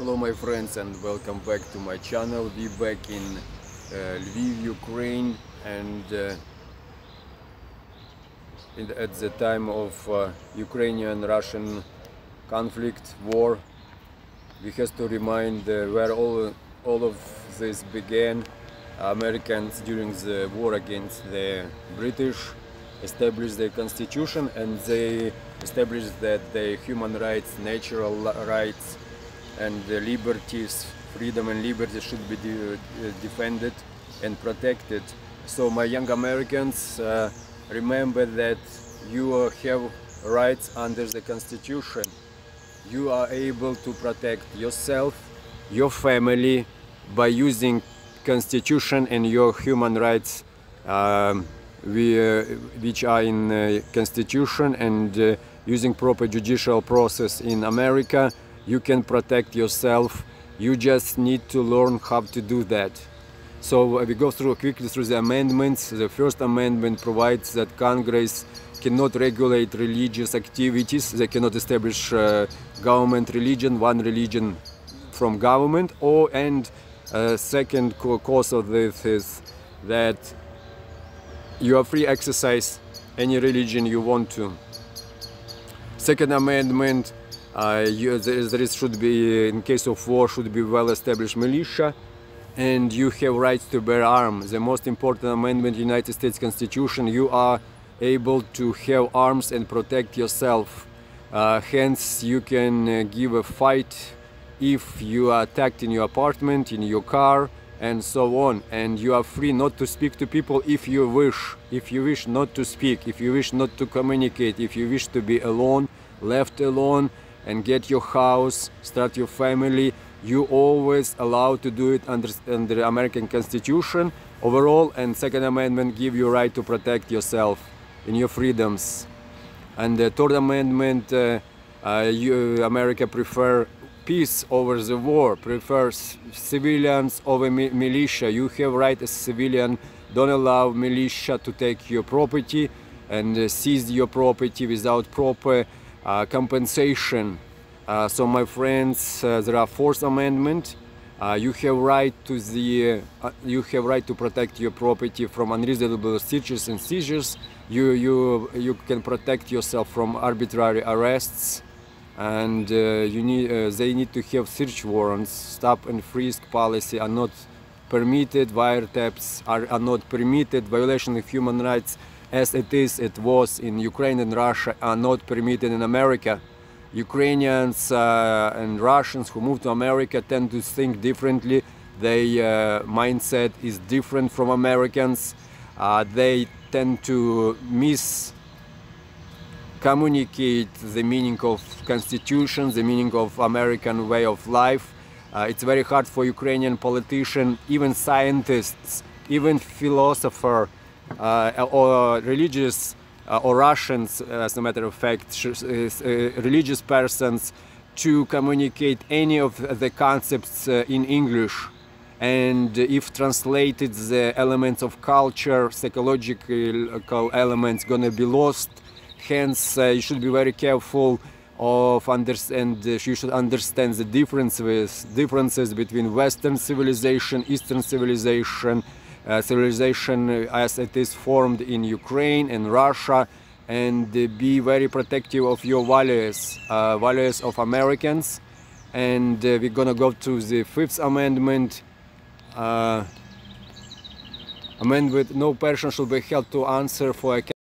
Hello my friends and welcome back to my channel. We back in uh, Lviv, Ukraine and uh, in at the time of uh, Ukrainian-Russian conflict, war, we have to remind uh, where all, all of this began. Americans during the war against the British established their constitution and they established that the human rights, natural rights and the liberties, freedom and liberty should be de- uh, defended and protected. So my young Americans, uh, remember that you have rights under the constitution. You are able to protect yourself, your family by using constitution and your human rights um, we, uh, which are in uh, constitution and uh, using proper judicial process in America you can protect yourself. You just need to learn how to do that. So uh, we go through quickly through the amendments. The first amendment provides that congress cannot regulate religious activities. They cannot establish uh, government religion one religion from government. Or and uh, second co- cause of this is that you are free exercise any religion you want to. Second amendment uh, you, there, should be in case of war should be well established militia and you have rights to bear arms the most important amendment in united states constitution you are able to have arms and protect yourself. Uh, hence you can uh, give a fight if you are attacked in your apartment in your car and so on. And you are free not to speak to people if you wish. If you wish not to speak if you wish not to communicate if you wish to be alone left alone and get your house start your family. You always allowed to do it under, under the american constitution overall and second amendment give you right to protect yourself in your freedoms. And the third amendment uh, uh, you, america prefer peace over the war prefers civilians over mi- militia. You have right as civilian. Don't allow militia to take your property and uh, seize your property without proper compensation. Uh, so my friends uh, there are fourth amendment. Uh, you have right to the uh, you have right to protect your property from unreasonable searches and seizures. You you you can protect yourself from arbitrary arrests. And uh, you need uh, they need to have search warrants. Stop and frisk policy are not permitted. Wiretaps are, are not permitted. Violation of human rights as it is it was in ukraine and russia are not permitted in america. Ukrainians uh, and russians who move to america tend to think differently. Their uh, mindset is different from americans. Uh, they tend to miss communicate the meaning of constitution, the meaning of American way of life. Uh, it's very hard for Ukrainian politicians, even scientists, even philosopher uh, or religious uh, or Russians, as a matter of fact, uh, religious persons to communicate any of the concepts uh, in English. And if translated the elements of culture psychological elements gonna be lost. Hence uh, you should be very careful of understand uh, you should understand the differences differences between western civilization eastern civilization uh, civilization uh, as it is formed in ukraine and russia and be very protective of your values uh, values of americans. And uh, we're gonna go to the fifth amendment uh, amendment no person should be held to answer for a